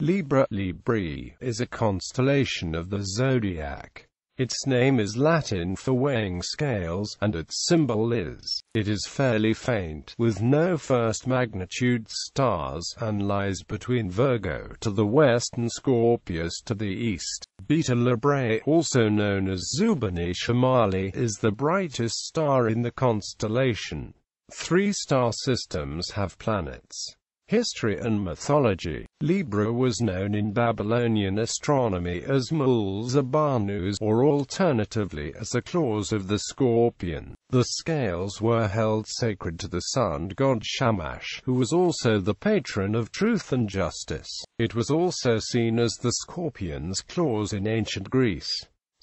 Libra Libri is a constellation of the zodiac. Its name is Latin for weighing scales, and its symbol is. It is fairly faint, with no first magnitude stars, and lies between Virgo to the west and Scorpius to the east. Beta Librae, also known as Zubeneschamali, is the brightest star in the constellation. Three star systems have planets. History and mythology Libra was known in Babylonian astronomy as Mul Zabanus, or alternatively as the claws of the scorpion. The scales were held sacred to the sun god Shamash, who was also the patron of truth and justice. It was also seen as the scorpion's claws in ancient Greece.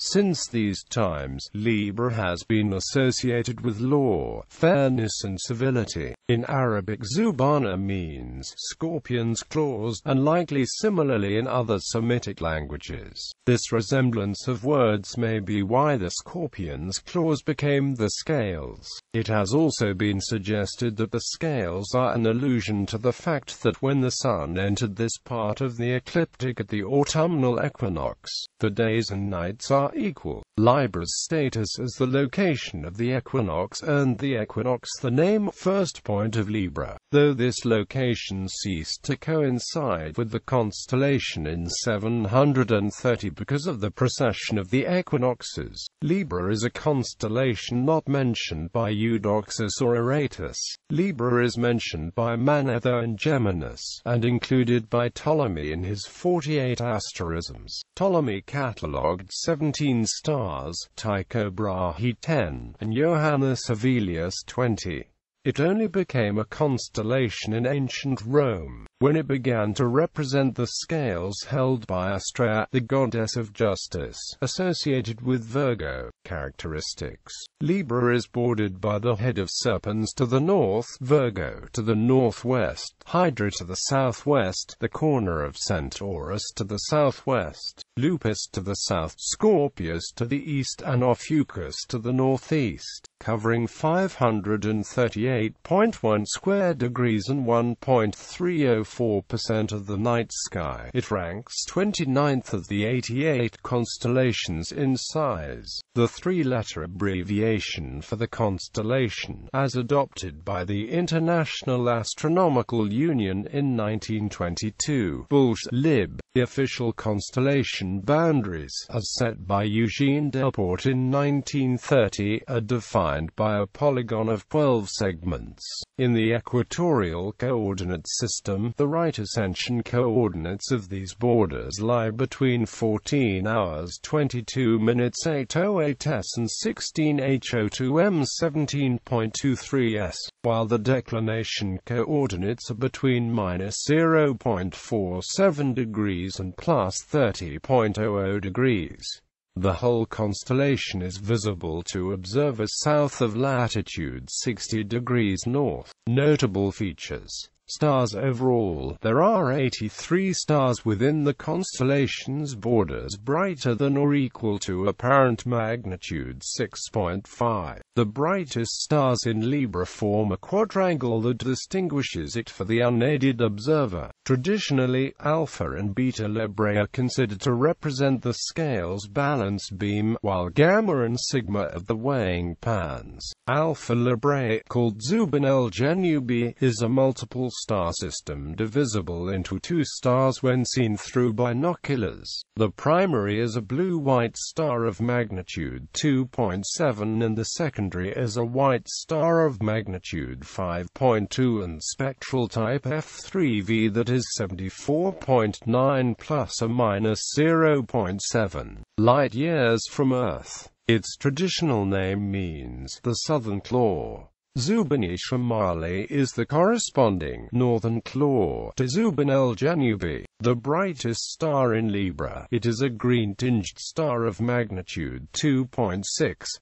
Since these times, Libra has been associated with law, fairness and civility. In Arabic Zubana means scorpion's claws, and likely similarly in other Semitic languages. This resemblance of words may be why the scorpion's claws became the scales. It has also been suggested that the scales are an allusion to the fact that when the sun entered this part of the ecliptic at the autumnal equinox, the days and nights are equal. Libra's status as the location of the equinox earned the equinox the name first point of Libra, though this location ceased to coincide with the constellation in 730 because of the precession of the equinoxes. Libra is a constellation not mentioned by Eudoxus or Aratus. Libra is mentioned by Manetho and Geminus, and included by Ptolemy in his 48 asterisms. Ptolemy catalogued 17 stars, Tycho Brahe 10, and Johannes Hevelius 20. It only became a constellation in ancient Rome, when it began to represent the scales held by Astrea, the goddess of justice, associated with Virgo. Characteristics Libra is bordered by the head of serpents to the north, Virgo to the northwest, Hydra to the southwest, the corner of Centaurus to the southwest, Lupus to the south, Scorpius to the east and Ophiuchus to the northeast, covering 538.1 square degrees and 1.304% of the night sky. It ranks 29th of the 88 constellations in size. The three-letter abbreviation for the constellation, as adopted by the International Astronomical Union in 1922, Bulsh Lib. The official constellation boundaries, as set by Eugene Delporte in 1930, are defined by a polygon of 12 segments. In the equatorial coordinate system, the right ascension coordinates of these borders lie between 14 hours 22 minutes 808 s and 16 H02 m 17.23 s, while the declination coordinates are between minus 0.47 degrees and plus 30.00 degrees. The whole constellation is visible to observers south of latitude 60 degrees north. Notable features stars overall. There are 83 stars within the constellation's borders brighter than or equal to apparent magnitude 6.5. The brightest stars in Libra form a quadrangle that distinguishes it for the unaided observer. Traditionally, Alpha and Beta Librae are considered to represent the scale's balance beam, while Gamma and Sigma are the weighing pans. Alpha Librae, called Zubenelgenubi, is a multiple star system divisible into two stars when seen through binoculars. The primary is a blue-white star of magnitude 2.7 and the secondary is a white star of magnitude 5.2 and spectral type F3V that is 74.9 plus or minus 0.7 light years from Earth. Its traditional name means the southern claw. Zubeneschamali is the corresponding northern claw to Zubenelgenubi, the brightest star in Libra. It is a green-tinged star of magnitude 2.6,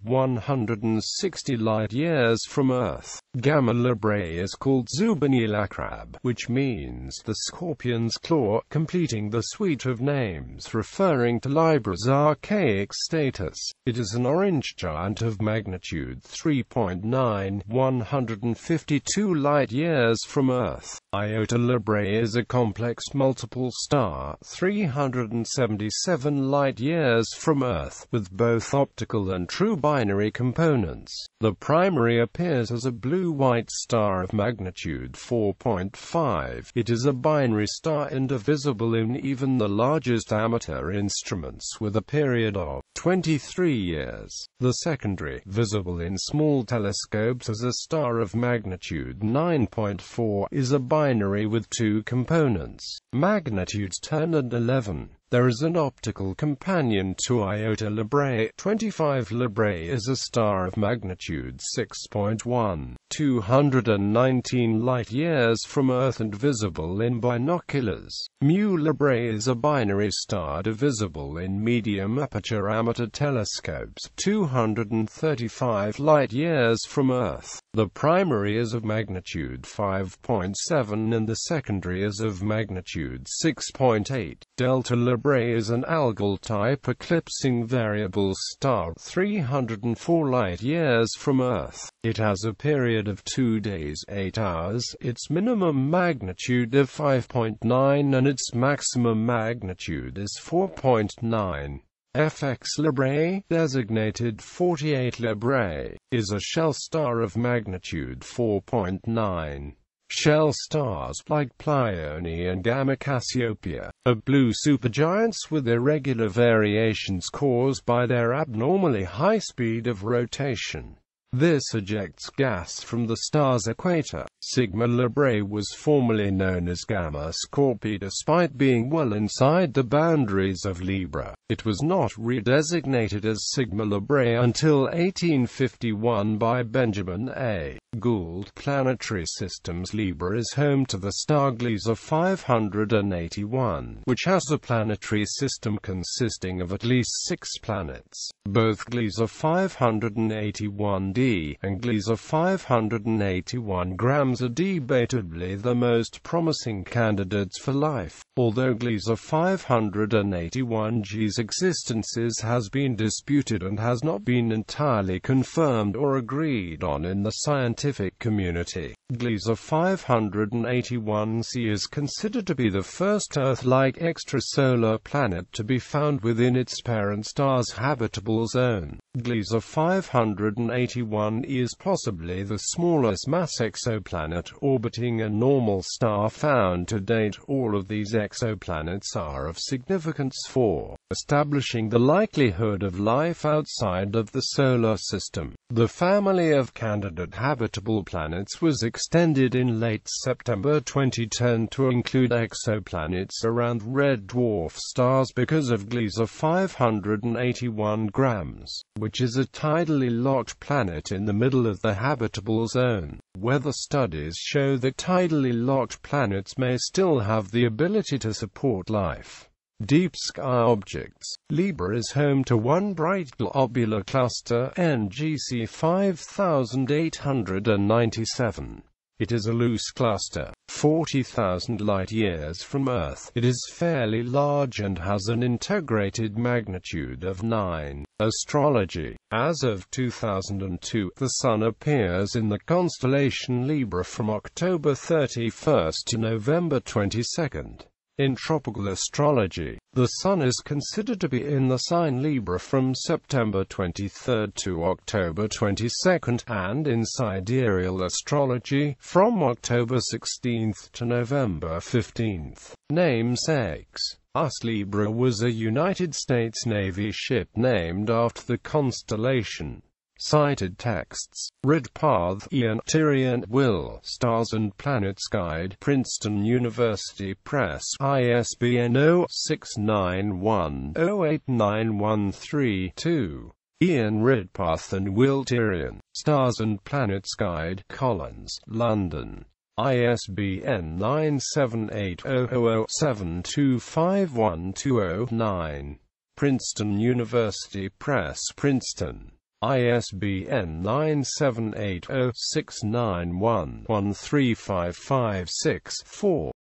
160 light-years from Earth. Gamma Librae is called Zubenelakrab, which means the scorpion's claw, completing the suite of names referring to Libra's archaic status. It is an orange giant of magnitude 3.9, 152 light-years from Earth. Iota Librae is a complex multiple star, 377 light-years from Earth, with both optical and true binary components. The primary appears as a blue-white star of magnitude 4.5. It is a binary star and visible in even the largest amateur instruments with a period of 23 years. The secondary, visible in small telescopes as a star of magnitude 9.4, is a binary with two components, magnitudes 10 and 11. There is an optical companion to Iota Librae. 25 Librae is a star of magnitude 6.1, 219 light-years from Earth and visible in binoculars. Mu Librae is a binary star divisible in medium aperture amateur telescopes, 235 light-years from Earth. The primary is of magnitude 5.7 and the secondary is of magnitude 6.8. Delta Librae is an Algol-type eclipsing variable star 304 light-years from Earth. It has a period of 2 days 8 hours, its minimum magnitude of 5.9 and its maximum magnitude is 4.9. FX Librae, designated 48 Librae, is a shell star of magnitude 4.9. Shell stars, like Pleione and Gamma Cassiopeia, are blue supergiants with irregular variations caused by their abnormally high speed of rotation. This ejects gas from the star's equator. Sigma Librae was formerly known as Gamma Scorpii despite being well inside the boundaries of Libra. It was not redesignated as Sigma Librae until 1851 by Benjamin A. Gould. Planetary Systems Libra is home to the star Gliese 581, which has a planetary system consisting of at least six planets. Both Gliese 581d and Gliese 581 grams are debatably the most promising candidates for life, although Gliese 581g's existences has been disputed and has not been entirely confirmed or agreed on in the scientific community. Gliese 581c is considered to be the first Earth-like extrasolar planet to be found within its parent star's habitable zone. Gliese 581e is possibly the smallest mass exoplanet orbiting a normal star found to date. All of these exoplanets are of significance for establishing the likelihood of life outside of the solar system. The family of candidate habitable planets was extended in late September 2010 to include exoplanets around red dwarf stars because of Gliese 581 grams, which is a tidally locked planet in the middle of the habitable zone. Weather studies show that tidally locked planets may still have the ability to support life. Deep sky objects. Libra is home to one bright globular cluster, NGC 5897. It is a loose cluster, 40,000 light-years from Earth. It is fairly large and has an integrated magnitude of 9. Astrology. As of 2002, the Sun appears in the constellation Libra from October 31 to November 22. In tropical astrology, the Sun is considered to be in the sign Libra from September 23 to October 22, and in sidereal astrology, from October 16 to November 15. Namesakes US Libra was a United States Navy ship named after the constellation. Cited texts, Ridpath, Ian, Tirion, Will, Stars and Planets Guide, Princeton University Press, ISBN 0-691-089132. Ian Ridpath and Will Tirion, Stars and Planets Guide, Collins, London. ISBN 9780007251209. Princeton University Press, Princeton. ISBN 9780691135556-4.